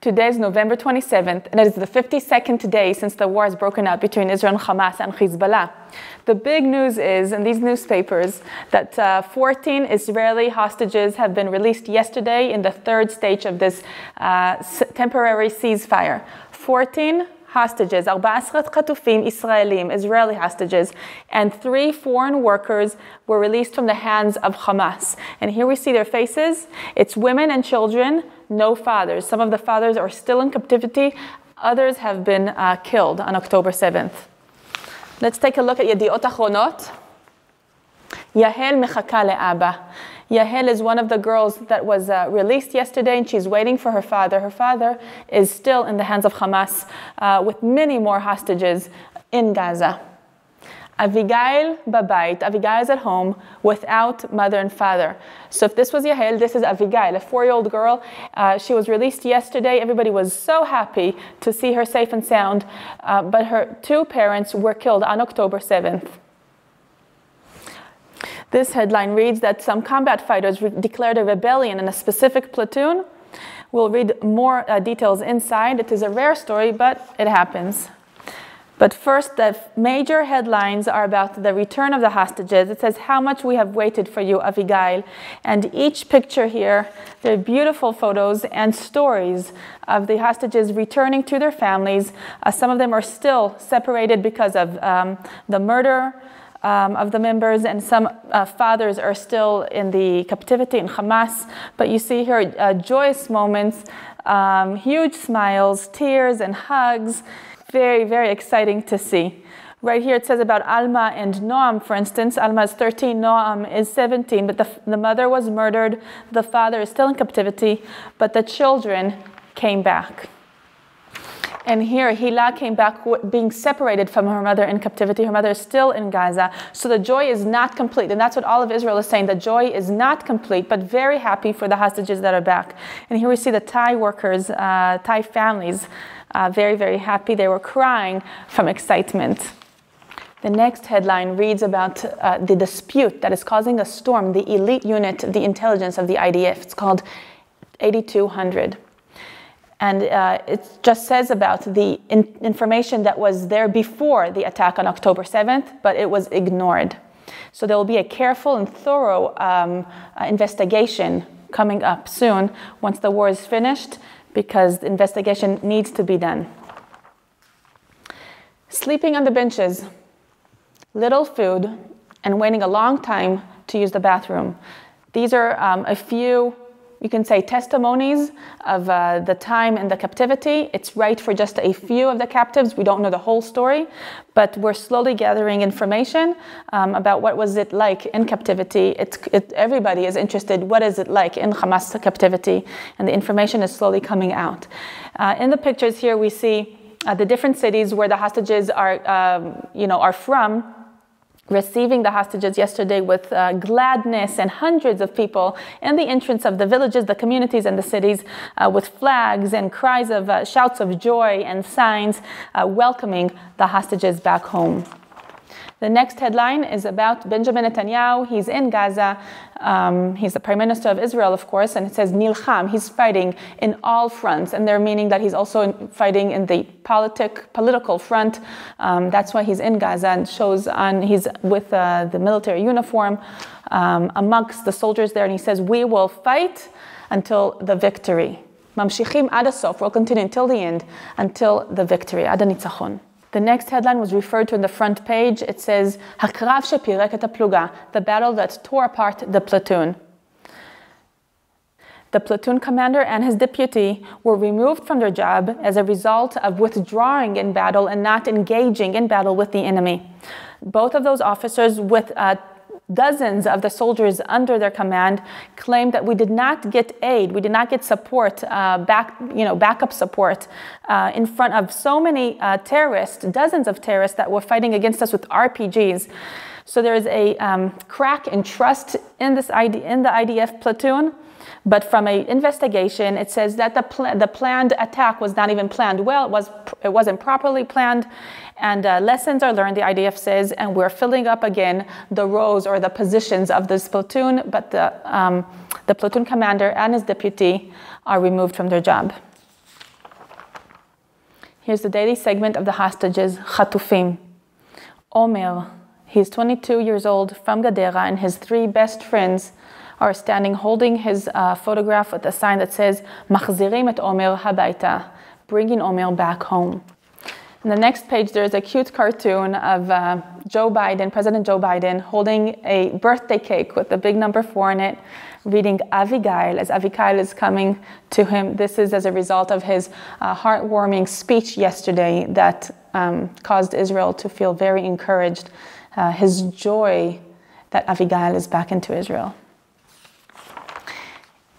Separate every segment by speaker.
Speaker 1: Today is November 27th, and it is the 52nd day since the war has broken out between Israel and Hamas and Hezbollah. The big news is in these newspapers that uh, 14 Israeli hostages have been released yesterday in the third stage of this uh, temporary ceasefire. 14 hostages, 14 חטופים Israelim, Israeli hostages, and three foreign workers were released from the hands of Hamas. And here we see their faces. It's women and children, no fathers. Some of the fathers are still in captivity. Others have been uh, killed on October 7th. Let's take a look at Yediot Achronot. Yahel mechaka le'aba. Yahel is one of the girls that was uh, released yesterday, and she's waiting for her father. Her father is still in the hands of Hamas uh, with many more hostages in Gaza. Avigail Babait. Avigail is at home without mother and father. So if this was Yahel, this is Avigail, a four-year-old girl. Uh, she was released yesterday. Everybody was so happy to see her safe and sound, uh, but her two parents were killed on October 7th. This headline reads that some combat fighters declared a rebellion in a specific platoon. We'll read more uh, details inside. It is a rare story, but it happens. But first, the major headlines are about the return of the hostages. It says, How much we have waited for you, Avigail. And each picture here, they're beautiful photos and stories of the hostages returning to their families. Uh, some of them are still separated because of um, the murder um, of the members, and some uh, fathers are still in the captivity in Hamas. But you see here uh, joyous moments, um, huge smiles, tears, and hugs. Very, very exciting to see. Right here it says about Alma and Noam, for instance. Alma is 13, Noam is 17, but the, the mother was murdered. The father is still in captivity, but the children came back. And here, Hila came back being separated from her mother in captivity. Her mother is still in Gaza. So the joy is not complete. And that's what all of Israel is saying. The joy is not complete, but very happy for the hostages that are back. And here we see the Thai workers, uh, Thai families, uh, very, very happy. They were crying from excitement. The next headline reads about uh, the dispute that is causing a storm, the elite unit, the intelligence of the IDF. It's called 8200. And uh, it just says about the in information that was there before the attack on October 7th, but it was ignored. So there will be a careful and thorough um, uh, investigation coming up soon once the war is finished, because the investigation needs to be done. Sleeping on the benches, little food, and waiting a long time to use the bathroom. These are um, a few you can say testimonies of uh, the time in the captivity. It's right for just a few of the captives. We don't know the whole story, but we're slowly gathering information um, about what was it like in captivity. It, it, everybody is interested. What is it like in Hamas captivity? And the information is slowly coming out. Uh, in the pictures here, we see uh, the different cities where the hostages are, um, you know, are from receiving the hostages yesterday with uh, gladness and hundreds of people in the entrance of the villages, the communities, and the cities uh, with flags and cries of uh, shouts of joy and signs uh, welcoming the hostages back home. The next headline is about Benjamin Netanyahu. He's in Gaza. Um, he's the prime minister of Israel, of course, and it says Nilcham. He's fighting in all fronts, and they're meaning that he's also fighting in the politic, political front. Um, that's why he's in Gaza and shows on he's with uh, the military uniform um, amongst the soldiers there, and he says, "We will fight until the victory." Mamshichim ad We'll continue until the end, until the victory. Ad the next headline was referred to in the front page. It says, Hakrav shepirek et the battle that tore apart the platoon. The platoon commander and his deputy were removed from their job as a result of withdrawing in battle and not engaging in battle with the enemy. Both of those officers with uh, dozens of the soldiers under their command claimed that we did not get aid, we did not get support, uh, back, you know, backup support uh, in front of so many uh, terrorists, dozens of terrorists that were fighting against us with RPGs. So there is a um, crack in trust in this ID, in the IDF platoon. But from an investigation, it says that the, pl the planned attack was not even planned well. It, was, it wasn't properly planned. And uh, lessons are learned, the IDF says, and we're filling up again the rows or the positions of this platoon. But the, um, the platoon commander and his deputy are removed from their job. Here's the daily segment of the hostages, Chatufim. Omer, he's 22 years old from Gadera, and his three best friends are standing holding his uh, photograph with a sign that says, Machzirim et Omer habaita, bringing Omer back home. In the next page, there's a cute cartoon of uh, Joe Biden, President Joe Biden, holding a birthday cake with a big number four in it, reading Avigail as Avigail is coming to him. This is as a result of his uh, heartwarming speech yesterday that um, caused Israel to feel very encouraged. Uh, his joy that Avigail is back into Israel.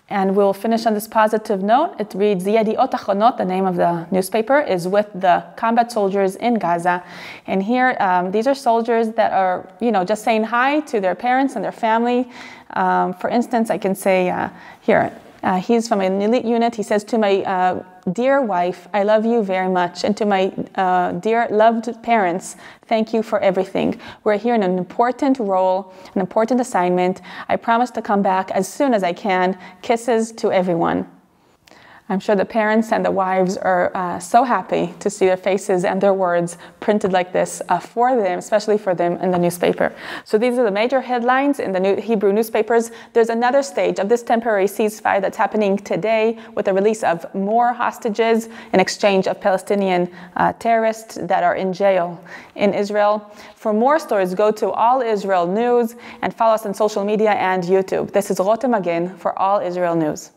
Speaker 1: And we'll finish on this positive note. It reads Yediot Achronot, the name of the newspaper, is with the combat soldiers in Gaza. And here, um, these are soldiers that are, you know, just saying hi to their parents and their family. Um, for instance, I can say uh, here, uh, he's from an elite unit. He says to my uh, dear wife, I love you very much. And to my uh, dear loved parents, thank you for everything. We're here in an important role, an important assignment. I promise to come back as soon as I can. Kisses to everyone. I'm sure the parents and the wives are uh, so happy to see their faces and their words printed like this uh, for them, especially for them in the newspaper. So these are the major headlines in the new Hebrew newspapers. There's another stage of this temporary ceasefire that's happening today with the release of more hostages in exchange of Palestinian uh, terrorists that are in jail in Israel. For more stories, go to All Israel News and follow us on social media and YouTube. This is Rotem Magen for All Israel News.